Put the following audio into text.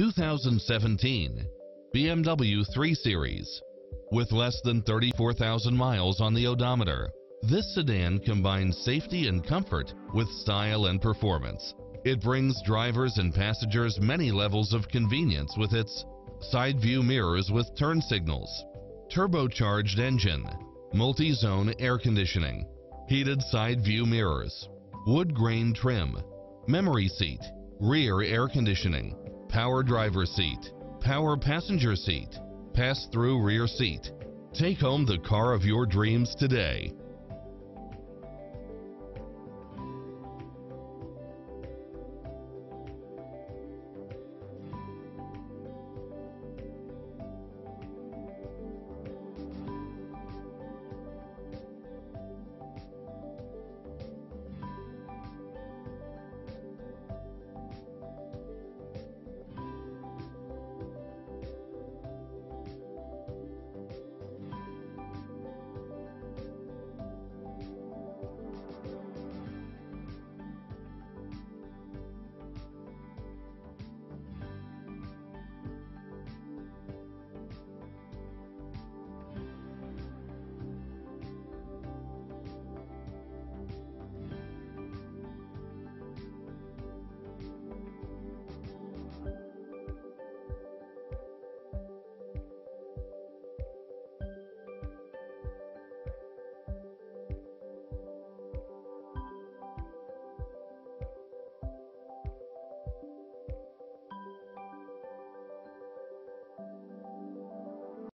2017 BMW 3 Series. With less than 34,000 miles on the odometer, this sedan combines safety and comfort with style and performance. It brings drivers and passengers many levels of convenience with its side view mirrors with turn signals, turbocharged engine, multi-zone air conditioning, heated side view mirrors, wood grain trim, memory seat, rear air conditioning, power driver seat, power passenger seat, pass-through rear seat. Take home the car of your dreams today.